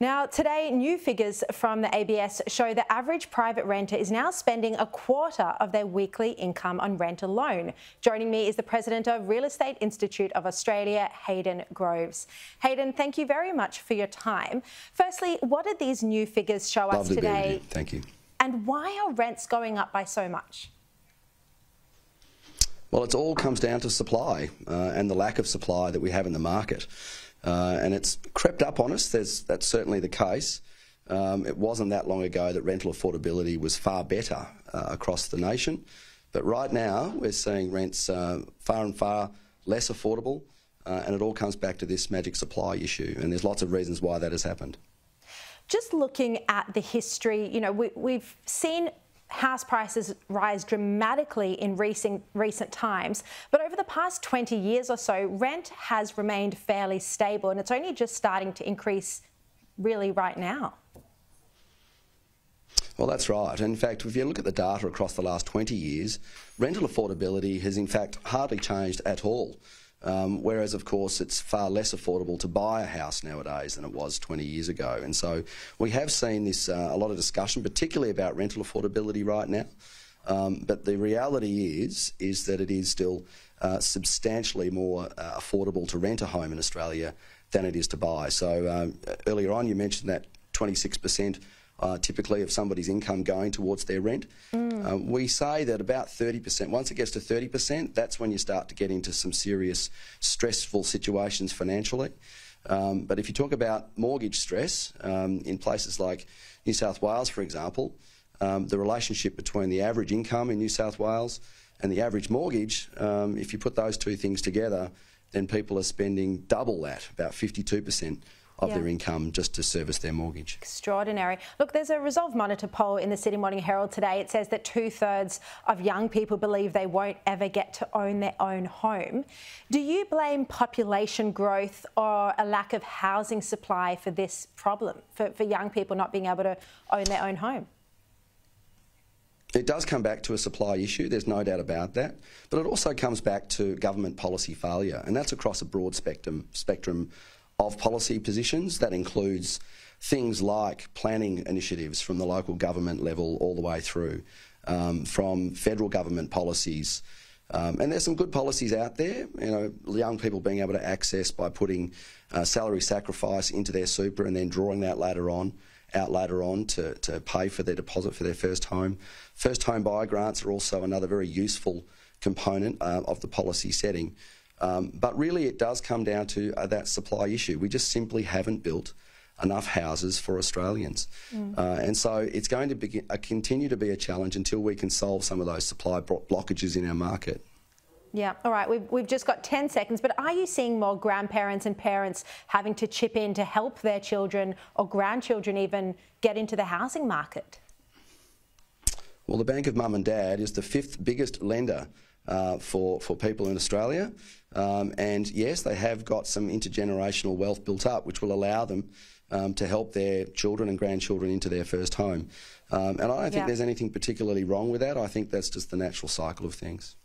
Now, today, new figures from the ABS show the average private renter is now spending a quarter of their weekly income on rent alone. Joining me is the president of Real Estate Institute of Australia, Hayden Groves. Hayden, thank you very much for your time. Firstly, what did these new figures show Lovely us today? Thank you. And why are rents going up by so much? Well, it all comes down to supply uh, and the lack of supply that we have in the market. Uh, and it's crept up on us. There's, that's certainly the case. Um, it wasn't that long ago that rental affordability was far better uh, across the nation. But right now, we're seeing rents uh, far and far less affordable. Uh, and it all comes back to this magic supply issue. And there's lots of reasons why that has happened. Just looking at the history, you know, we, we've seen house prices rise dramatically in recent, recent times, but over the past 20 years or so, rent has remained fairly stable and it's only just starting to increase really right now. Well, that's right. In fact, if you look at the data across the last 20 years, rental affordability has in fact hardly changed at all. Um, whereas, of course, it's far less affordable to buy a house nowadays than it was 20 years ago. And so we have seen this uh, a lot of discussion, particularly about rental affordability right now. Um, but the reality is, is that it is still uh, substantially more uh, affordable to rent a home in Australia than it is to buy. So um, earlier on, you mentioned that 26 percent uh, typically of somebody's income going towards their rent. Mm. Uh, we say that about 30%, once it gets to 30%, that's when you start to get into some serious stressful situations financially. Um, but if you talk about mortgage stress um, in places like New South Wales, for example, um, the relationship between the average income in New South Wales and the average mortgage, um, if you put those two things together, then people are spending double that, about 52% of yeah. their income just to service their mortgage. Extraordinary. Look, there's a Resolve Monitor poll in the Sydney Morning Herald today. It says that two thirds of young people believe they won't ever get to own their own home. Do you blame population growth or a lack of housing supply for this problem, for, for young people not being able to own their own home? It does come back to a supply issue, there's no doubt about that, but it also comes back to government policy failure, and that's across a broad spectrum, spectrum of policy positions. That includes things like planning initiatives from the local government level all the way through, um, from federal government policies. Um, and there's some good policies out there, you know, young people being able to access by putting uh, salary sacrifice into their super and then drawing that later on, out later on to, to pay for their deposit for their first home. First home buyer grants are also another very useful component uh, of the policy setting. Um, but really, it does come down to uh, that supply issue. We just simply haven't built enough houses for Australians. Mm. Uh, and so it's going to be, uh, continue to be a challenge until we can solve some of those supply blockages in our market. Yeah, all right, we've, we've just got 10 seconds, but are you seeing more grandparents and parents having to chip in to help their children or grandchildren even get into the housing market? Well, the Bank of Mum and Dad is the fifth biggest lender uh, for, for people in Australia. Um, and yes, they have got some intergenerational wealth built up, which will allow them um, to help their children and grandchildren into their first home. Um, and I don't think yeah. there's anything particularly wrong with that. I think that's just the natural cycle of things.